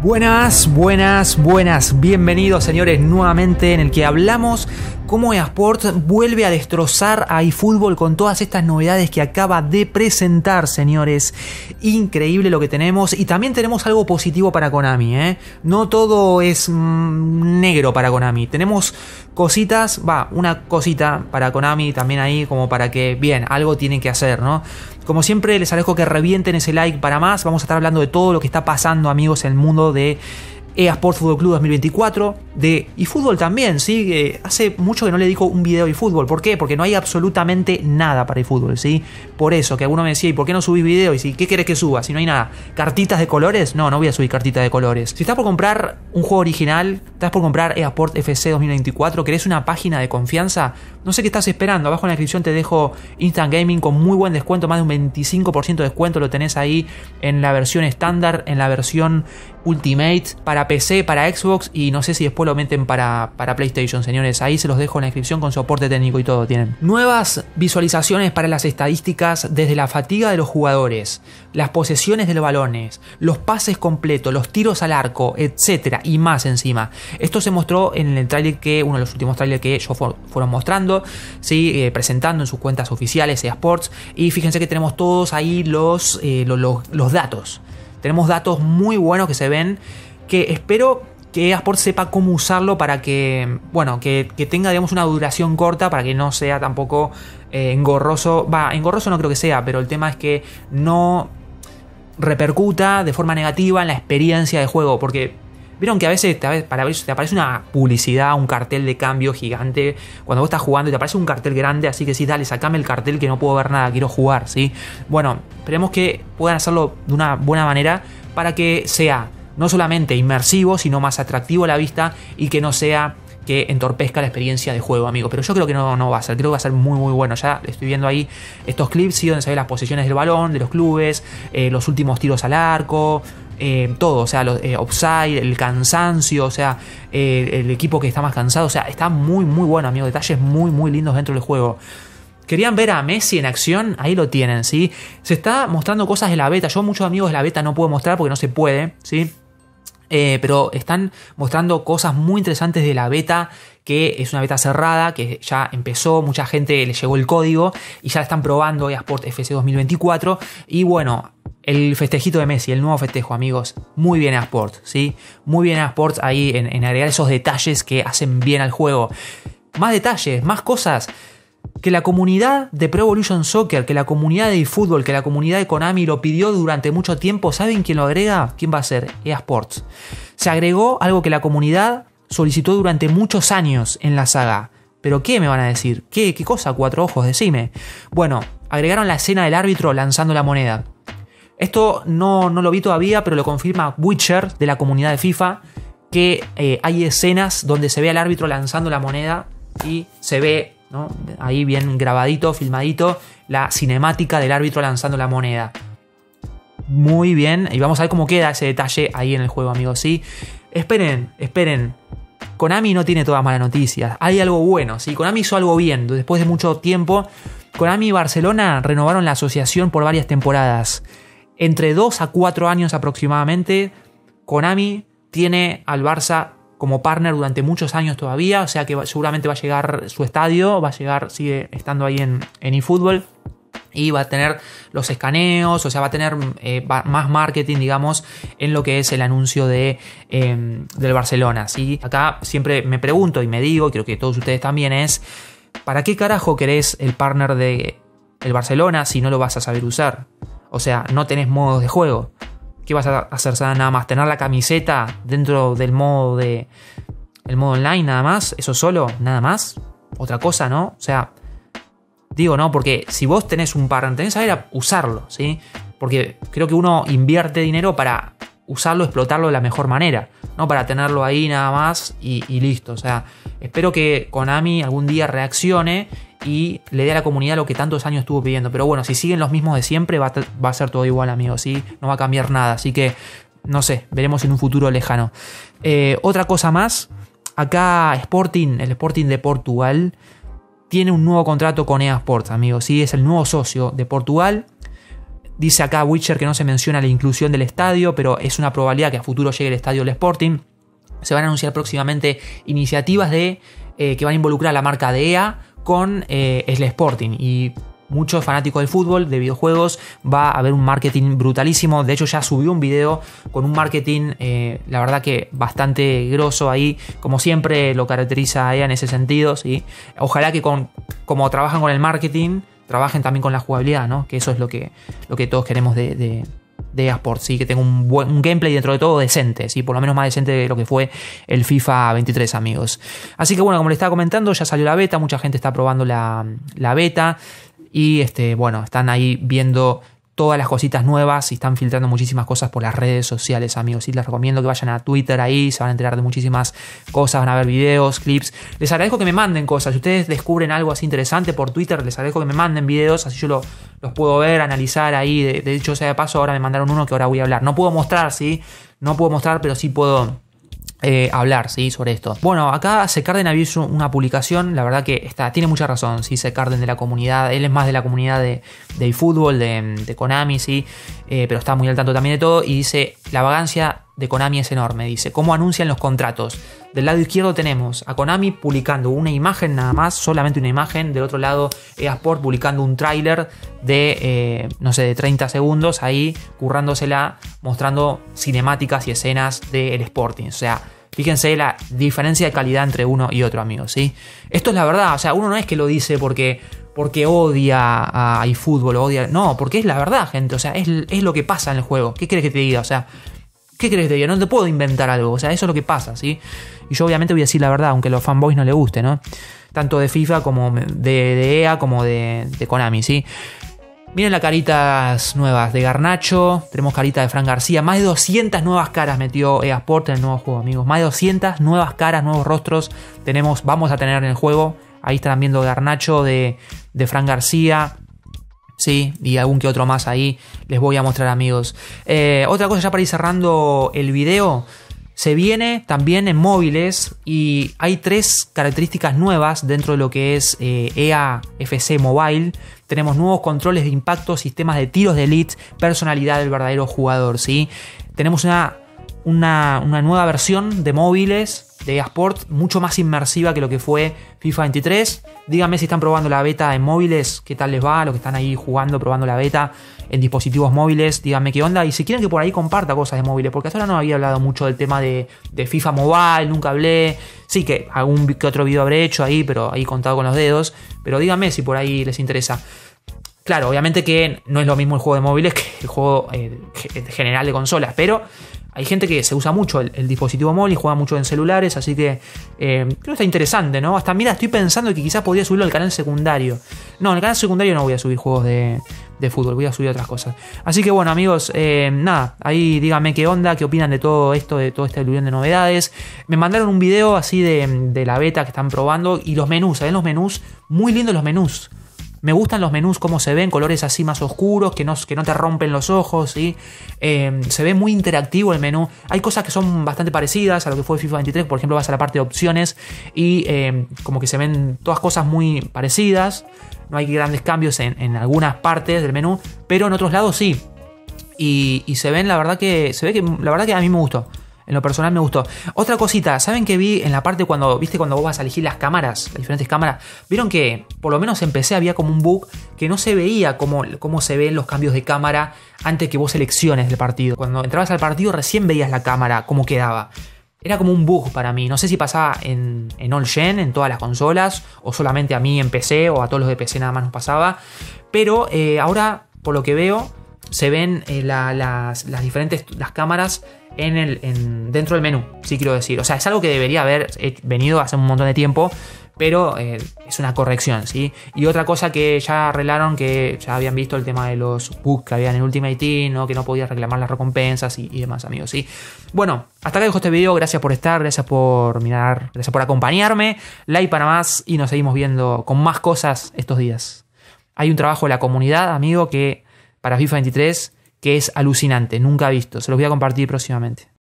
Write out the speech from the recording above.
Buenas, buenas, buenas. Bienvenidos señores nuevamente en el que hablamos cómo eSport vuelve a destrozar a eFootball con todas estas novedades que acaba de presentar, señores. Increíble lo que tenemos y también tenemos algo positivo para Konami, ¿eh? No todo es mm, negro para Konami. Tenemos cositas, va, una cosita para Konami también ahí como para que, bien, algo tienen que hacer, ¿no? Como siempre, les alejo que revienten ese like para más. Vamos a estar hablando de todo lo que está pasando, amigos, en el mundo de EA Sports Football Club 2024, de eFootball también, ¿sí? hace mucho que no le digo un video de eFootball. ¿Por qué? Porque no hay absolutamente nada para eFootball, ¿sí? Por eso, que alguno me decía, ¿y por qué no subís video? Y si, ¿qué querés que suba? Si no hay nada. ¿Cartitas de colores? No, no voy a subir cartitas de colores. Si estás por comprar un juego original, estás por comprar EA Sports FC 2024, ¿querés una página de confianza? No sé qué estás esperando. Abajo en la descripción te dejo Instant Gaming con muy buen descuento, más de un 25% de descuento. Lo tenés ahí en la versión estándar, en la versión Ultimate, para PC, para Xbox y no sé si después lo meten para, para PlayStation, señores. Ahí se los dejo en la descripción con soporte técnico y todo tienen. Nuevas visualizaciones para las estadísticas desde la fatiga de los jugadores, las posesiones de los balones, los pases completos, los tiros al arco, etcétera y más encima. Esto se mostró en el trailer que, uno de los últimos trailers que ellos fueron mostrando, ¿sí? Eh, presentando en sus cuentas oficiales eSports. Y fíjense que tenemos todos ahí los, eh, los datos. Tenemos datos muy buenos que se ven que espero que eSport sepa cómo usarlo para que, bueno, que, tenga, digamos, una duración corta para que no sea tampoco eh, engorroso. Va, engorroso no creo que sea, pero el tema es que no repercuta de forma negativa en la experiencia de juego, porque vieron que a veces te, para te aparece una publicidad, un cartel de cambio gigante cuando vos estás jugando y te aparece un cartel grande, así que sí, dale, sacame el cartel que no puedo ver nada, quiero jugar, ¿sí? Bueno, esperemos que puedan hacerlo de una buena manera para que sea no solamente inmersivo, sino más atractivo a la vista y que no sea que entorpezca la experiencia de juego, amigo. Pero yo creo que no, no va a ser, creo que va a ser muy, muy bueno. Ya estoy viendo ahí estos clips, sí, donde se ven las posiciones del balón, de los clubes, eh, los últimos tiros al arco. Eh, todo, o sea, los eh, offside, el cansancio, o sea, el equipo que está más cansado, o sea, está muy, muy bueno, amigo. Detalles muy, muy lindos dentro del juego. ¿Querían ver a Messi en acción? Ahí lo tienen, ¿sí? Se está mostrando cosas de la beta. Yo muchos amigos de la beta no puedo mostrar porque no se puede, ¿sí? Eh, pero están mostrando cosas muy interesantes de la beta, que es una beta cerrada, que ya empezó, mucha gente le llegó el código y ya están probando eSport FC 2024. Y bueno, el festejito de Messi, el nuevo festejo, amigos. Muy bien eSport, ¿sí? Muy bien eSport ahí en, en agregar esos detalles que hacen bien al juego. Más detalles, más cosas que la comunidad de Pro Evolution Soccer, que la comunidad de eFootball, que la comunidad de Konami lo pidió durante mucho tiempo, ¿saben quién lo agrega? ¿Quién va a ser? EA Sports. Se agregó algo que la comunidad solicitó durante muchos años en la saga. ¿Pero qué me van a decir? ¿Qué, qué cosa? Cuatro ojos, decime. Bueno, agregaron la escena del árbitro lanzando la moneda. Esto no, no lo vi todavía, pero lo confirma Witcher de la comunidad de FIFA, que eh, hay escenas donde se ve al árbitro lanzando la moneda y se ve Ahí bien grabadito, filmadito, la cinemática del árbitro lanzando la moneda. Muy bien, y vamos a ver cómo queda ese detalle ahí en el juego, amigos, ¿sí? Esperen, esperen. Konami no tiene todas malas noticias. Hay algo bueno, ¿sí? Konami hizo algo bien. Después de mucho tiempo, Konami y Barcelona renovaron la asociación por varias temporadas. Entre 2 a 4 años aproximadamente, Konami tiene al Barça como partner durante muchos años todavía, o sea que seguramente va a llegar su estadio, va a llegar, sigue estando ahí en, en eFootball y va a tener los escaneos, o sea, va a tener eh, más marketing, digamos, en lo que es el anuncio de, em, del Barcelona. ¿sí? Acá siempre me pregunto y me digo, creo que todos ustedes también, es, ¿para qué carajo querés el partner de el Barcelona si no lo vas a saber usar? O sea, no tenés modos de juego. ¿Qué vas a hacer? Nada más tener la camiseta dentro del modo de. El modo online, nada más. Eso solo, nada más. Otra cosa, ¿no? O sea. Digo, no, porque si vos tenés un par, tenés que saber usarlo, ¿sí? Porque creo que uno invierte dinero para usarlo, explotarlo de la mejor manera, no para tenerlo ahí nada más y, y listo. O sea, espero que Konami algún día reaccione y le dé a la comunidad lo que tantos años estuvo pidiendo. Pero bueno, si siguen los mismos de siempre, va a, ser todo igual, amigos, ¿sí? No va a cambiar nada. Así que, no sé, veremos en un futuro lejano. Eh, otra cosa más, acá Sporting, el Sporting de Portugal, tiene un nuevo contrato con EA Sports, amigos, ¿sí? Es el nuevo socio de Portugal. Dice acá Witcher que no se menciona la inclusión del estadio, pero es una probabilidad que a futuro llegue el estadio del Sporting. Se van a anunciar próximamente iniciativas de, eh, que van a involucrar a la marca de EA con eh, el Sporting. Y muchos fanáticos del fútbol, de videojuegos, va a haber un marketing brutalísimo. De hecho, ya subió un video con un marketing, eh, la verdad que bastante grosso ahí. Como siempre lo caracteriza a EA en ese sentido. ¿sí? Ojalá que con, como trabajan con el marketing trabajen también con la jugabilidad, ¿no? Que eso es lo que, lo que todos queremos de, de eSports, ¿sí? que tenga un, buen, un gameplay dentro de todo decente, ¿sí? por lo menos más decente de lo que fue el FIFA 23, amigos. Así que bueno, como les estaba comentando, ya salió la beta, mucha gente está probando la, la beta y este, bueno, están ahí viendo todas las cositas nuevas y están filtrando muchísimas cosas por las redes sociales, amigos. Y les recomiendo que vayan a Twitter ahí, se van a enterar de muchísimas cosas, van a ver videos, clips. Les agradezco que me manden cosas. Si ustedes descubren algo así interesante por Twitter, les agradezco que me manden videos, así yo lo, los puedo ver, analizar ahí. De, de hecho, sea de paso, ahora me mandaron uno que ahora voy a hablar. No puedo mostrar, sí, no puedo mostrar, pero sí puedo eh, hablar ¿sí? sobre esto. Bueno, acá Secarden había hecho una publicación, la verdad que está, tiene mucha razón, ¿sí? Secarden de la comunidad, él es más de la comunidad de, de eFootball, de, de, Konami, ¿sí? Eh, pero está muy al tanto también de todo y dice, la vagancia de Konami es enorme, dice, ¿cómo anuncian los contratos? Del lado izquierdo tenemos a Konami publicando una imagen nada más, solamente una imagen, del otro lado EA Sport publicando un tráiler de, eh, no sé, de 30 segundos, ahí currándosela, mostrando cinemáticas y escenas del Sporting, o sea, Fíjense la diferencia de calidad entre uno y otro, amigos, ¿sí? Esto es la verdad, o sea, uno no es que lo dice porque, porque odia a eFootball, odia... No, porque es la verdad, gente, o sea, es, es lo que pasa en el juego. ¿Qué crees que te diga? O sea, ¿qué crees te diga? No te puedo inventar algo, o sea, eso es lo que pasa, ¿sí? Y yo obviamente voy a decir la verdad, aunque a los fanboys no les guste, ¿no? Tanto de FIFA como de, de EA como de, de Konami, ¿sí? Miren las caritas nuevas de Garnacho, tenemos carita de Fran García, más de 200 nuevas caras metió EA Sport en el nuevo juego, amigos. Más de 200 nuevas caras, nuevos rostros tenemos, vamos a tener en el juego. Ahí están viendo Garnacho de, de Fran García, Sí, y algún que otro más ahí les voy a mostrar amigos. Eh, otra cosa ya para ir cerrando el video. Se viene también en móviles y hay tres características nuevas dentro de lo que es eh, EA FC Mobile. Tenemos nuevos controles de impacto, sistemas de tiros de elite, personalidad del verdadero jugador. ¿sí? Tenemos una, una, una nueva versión de móviles de eSport mucho más inmersiva que lo que fue FIFA 23. Díganme si están probando la beta en móviles, qué tal les va, los que están ahí jugando, probando la beta en dispositivos móviles, díganme qué onda. Y si quieren que por ahí comparta cosas de móviles, porque hasta ahora no había hablado mucho del tema de, de FIFA Mobile, nunca hablé. Sí que algún que otro video habré hecho ahí, pero ahí contado con los dedos. Pero díganme si por ahí les interesa. Claro, obviamente que no es lo mismo el juego de móviles que el juego eh, general de consolas, pero hay gente que se usa mucho el, dispositivo móvil y juega mucho en celulares, así que eh, creo que está interesante, ¿no? Hasta mira, estoy pensando que quizás podría subirlo al canal secundario. No, en el canal secundario no voy a subir juegos de, fútbol, voy a subir otras cosas. Así que bueno, amigos, eh, nada, ahí díganme qué onda, qué opinan de todo esto, de todo este aluvión de novedades. Me mandaron un video así de, de la beta que están probando y los menús, ¿saben los menús? Muy lindos los menús. Me gustan los menús, como se ven, colores así más oscuros, que no, que no te rompen los ojos, ¿sí? Eh, se ve muy interactivo el menú. Hay cosas que son bastante parecidas a lo que fue FIFA 23, por ejemplo, vas a la parte de opciones y eh, como que se ven todas cosas muy parecidas. No hay grandes cambios en, en algunas partes del menú, pero en otros lados sí. Y, y, se ven, la verdad que. Se ve que. La verdad que a mí me gustó. En lo personal me gustó. Otra cosita, ¿saben que vi en la parte cuando, viste, cuando vos vas a elegir las cámaras, las diferentes cámaras? Vieron que, por lo menos en PC había como un bug que no se veía cómo, cómo se ven los cambios de cámara antes que vos selecciones el partido. Cuando entrabas al partido recién veías la cámara, cómo quedaba. Era como un bug para mí. No sé si pasaba en, en All Gen, en todas las consolas, o solamente a mí en PC, o a todos los de PC nada más nos pasaba. Pero eh, ahora, por lo que veo, se ven eh, la, las, diferentes las cámaras en el, en, dentro del menú, sí quiero decir. O sea, es algo que debería haber venido hace un montón de tiempo, pero eh, es una corrección, ¿sí? Y otra cosa que ya arreglaron, que ya habían visto el tema de los bugs que había en el Ultimate Team, ¿no? que no podías reclamar las recompensas y, y, demás, amigos, ¿sí? Bueno, hasta acá dejo este video, gracias por estar, gracias por mirar, gracias por acompañarme, like para más y nos seguimos viendo con más cosas estos días. Hay un trabajo de la comunidad, amigo, que para FIFA 23 que es alucinante, nunca visto. Se los voy a compartir próximamente.